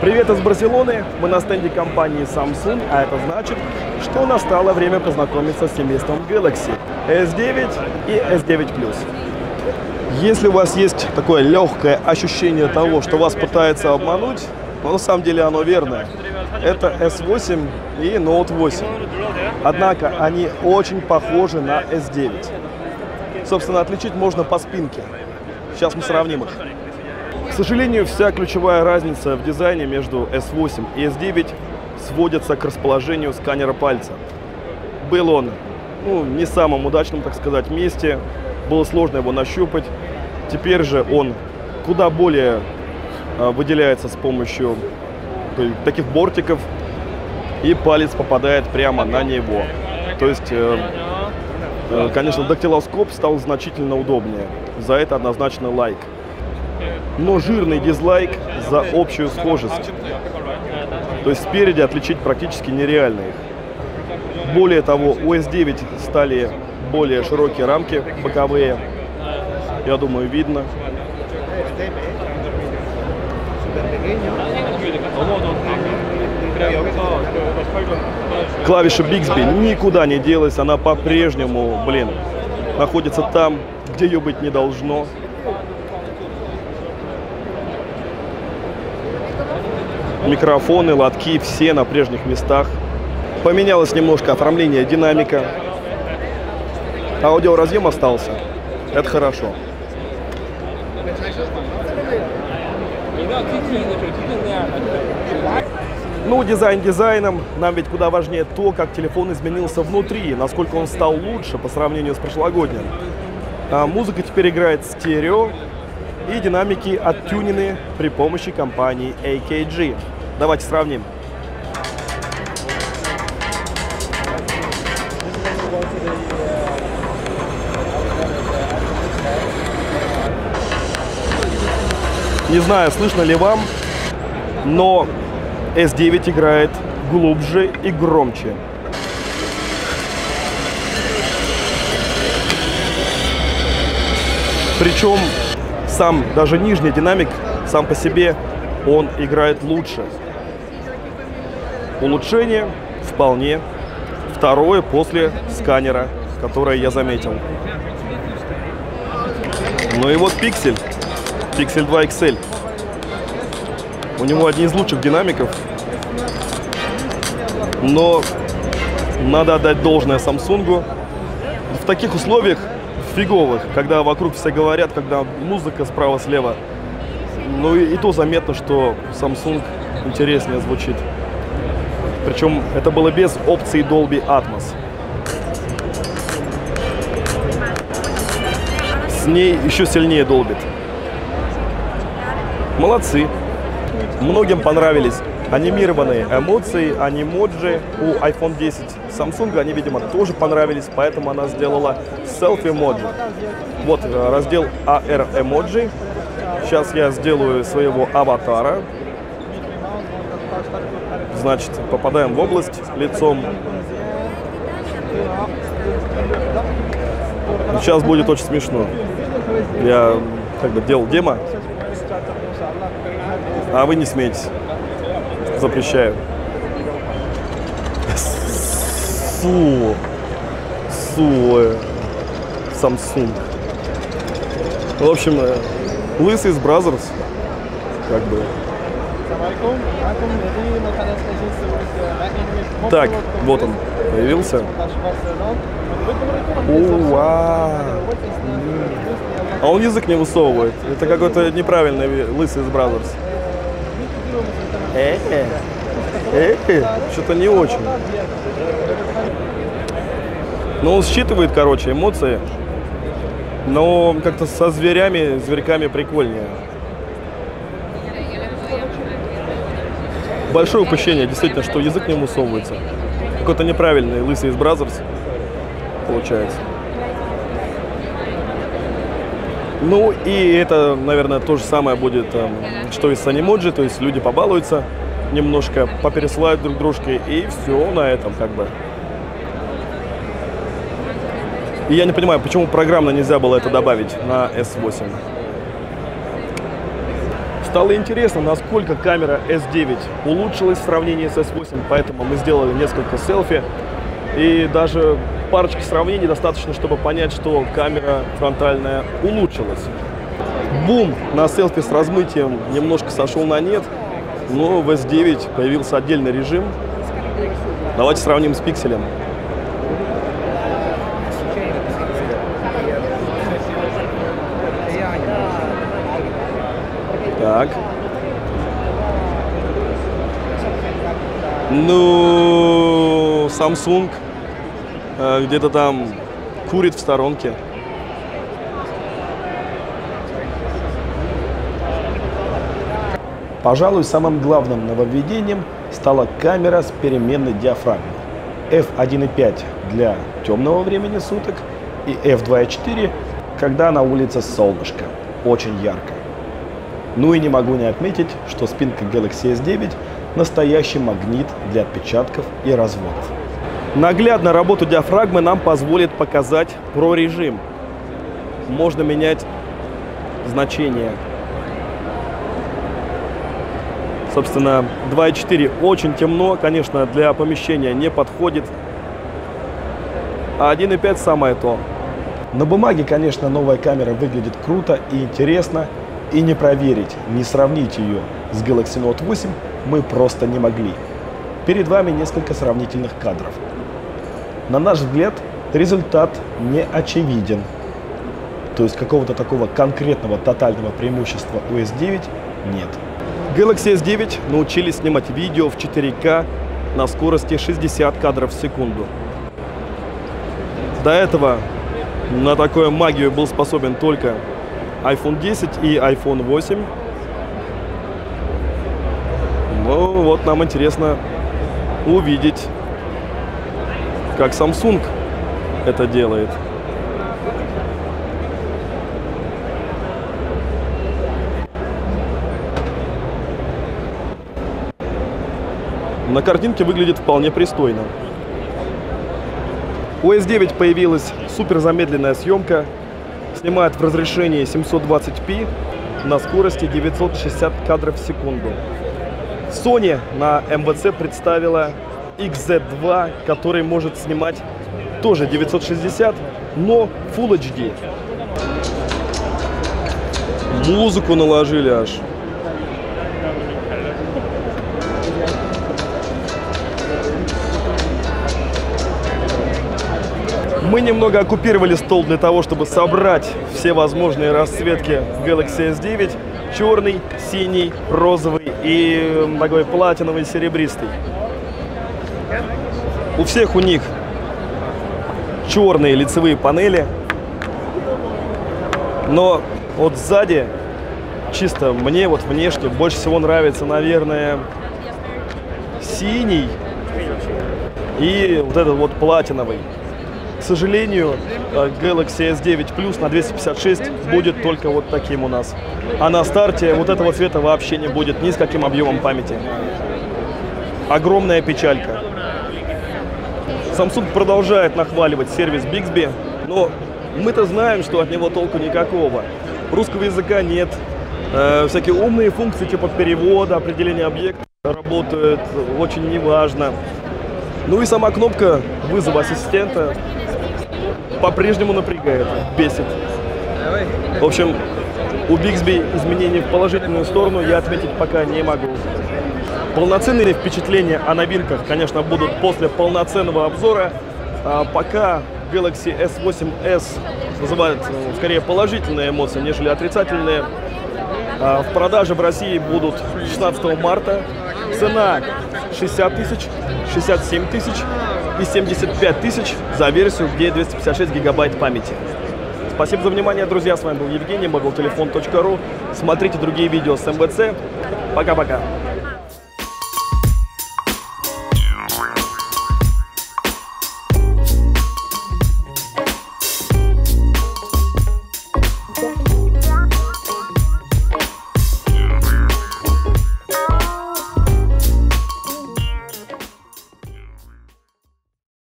Привет из Барселоны. Мы на стенде компании Samsung, а это значит, что настало время познакомиться с семейством Galaxy S9 и S9 Plus. Если у вас есть такое легкое ощущение того, что вас пытаются обмануть, но на самом деле оно верное. Это S8 и Note 8. Однако они очень похожи на S9. Собственно, отличить можно по спинке. Сейчас мы сравним их. К сожалению, вся ключевая разница в дизайне между S8 и S9 сводится к расположению сканера пальца. Был он ну, не самым удачным, так сказать, месте, было сложно его нащупать. Теперь же он куда более э, выделяется с помощью таких бортиков, и палец попадает прямо на него. То есть, э, конечно, дактилоскоп стал значительно удобнее. За это однозначно лайк. Но жирный дизлайк за общую схожесть. То есть спереди отличить практически нереально их. Более того, у S9 стали более широкие рамки боковые. Я думаю, видно. Клавиша Bixby никуда не делась, она по-прежнему, блин, находится там, где ее быть не должно. Микрофоны, лотки, все на прежних местах. Поменялось немножко оформление динамика. Аудиоразъем остался. Это хорошо. Ну, дизайн дизайном. Нам ведь куда важнее то, как телефон изменился внутри, насколько он стал лучше по сравнению с прошлогодним. А музыка теперь играет стерео, и динамики оттюнены при помощи компании AKG. Давайте сравним. Не знаю, слышно ли вам, но S9 играет глубже и громче. Причем сам даже нижний динамик сам по себе он играет лучше. Улучшение вполне. Второе после сканера, которое я заметил. Ну и вот пиксель. Pixel 2 XL. У него одни из лучших динамиков. Но надо отдать должное Samsung. В таких условиях фиговых, когда вокруг все говорят, когда музыка справа-слева, ну и, и то заметно, что Samsung интереснее звучит. Причем это было без опции Dolby Atmos. С ней еще сильнее долбит. Молодцы. Многим понравились анимированные эмоции, анимоджи у iPhone 10 Samsung. Они, видимо, тоже понравились, поэтому она сделала селфи-моджи. Вот э, раздел AR эмоджи. Сейчас я сделаю своего аватара. Значит, попадаем в область лицом. Сейчас будет очень смешно. Я как бы делал демо, а вы не смейтесь. Запрещаю. Су. Су. Samsung. В общем, э, лысый из Brothers. Как бы. Так, вот он появился. Уа. А он язык не высовывает. Это какой-то неправильный лысый из Brothers. Э, э, э, что-то не очень. Ну, он считывает, короче, эмоции. Но как-то со зверями, зверьками прикольнее. Большое упущение, действительно, что язык не высовывается. Какой-то неправильный лысый из Brazzers получается. Ну и это, наверное, то же самое будет, что и с Animoji, то есть люди побалуются, немножко попересылают друг дружке, и все на этом как бы. И я не понимаю, почему программно нельзя было это добавить на S8. Стало интересно, насколько камера S9 улучшилась в сравнении с S8, поэтому мы сделали несколько селфи. И даже парочки сравнений достаточно, чтобы понять, что камера фронтальная улучшилась. Бум на селфи с размытием немножко сошел на нет, но в S9 появился отдельный режим. Давайте сравним с пикселем. Так. Ну, Samsung где-то там курит в сторонке. Пожалуй, самым главным нововведением стала камера с переменной диафрагмой. f1.5 для темного времени суток и f2.4, когда на улице солнышко, очень ярко. Ну и не могу не отметить, что спинка Galaxy S9 настоящий магнит для отпечатков и разводов. Наглядно работу диафрагмы нам позволит показать про режим. Можно менять значение. Собственно, 2.4 очень темно, конечно, для помещения не подходит. А 1.5 самое то. На бумаге, конечно, новая камера выглядит круто и интересно, и не проверить, не сравнить ее с Galaxy Note 8 мы просто не могли. Перед вами несколько сравнительных кадров. На наш взгляд, результат не очевиден. То есть какого-то такого конкретного тотального преимущества у S9 нет. Galaxy S9 научились снимать видео в 4К на скорости 60 кадров в секунду. До этого на такую магию был способен только iPhone 10 и iPhone 8. Ну вот нам интересно увидеть, как Samsung это делает. На картинке выглядит вполне пристойно. У S9 появилась супер замедленная съемка снимает в разрешении 720p на скорости 960 кадров в секунду. Sony на MVC представила XZ2, который может снимать тоже 960, но Full HD. Музыку наложили аж. Мы немного оккупировали стол для того, чтобы собрать все возможные расцветки Galaxy S9. Черный, синий, розовый и такой платиновый, серебристый. У всех у них черные лицевые панели. Но вот сзади, чисто мне вот внешне больше всего нравится, наверное, синий и вот этот вот платиновый. К сожалению, э, Galaxy S9 Plus на 256 будет только вот таким у нас. А на старте вот этого цвета вообще не будет ни с каким объемом памяти. Огромная печалька. Samsung продолжает нахваливать сервис Bixby, но мы-то знаем, что от него толку никакого. Русского языка нет, э, всякие умные функции типа перевода, определения объекта работают очень неважно. Ну и сама кнопка вызова ассистента по-прежнему напрягает, бесит. В общем, у Бигсби изменений в положительную сторону я отметить пока не могу. Полноценные впечатления о новинках, конечно, будут после полноценного обзора. А пока Galaxy S8s вызывает ну, скорее положительные эмоции, нежели отрицательные. А в продаже в России будут 16 марта. Цена 60 тысяч, 67 тысяч и 75 тысяч за версию, где 256 гигабайт памяти. Спасибо за внимание, друзья. С вами был Евгений, mobiltelefon.ru. Смотрите другие видео с МВЦ. Пока-пока.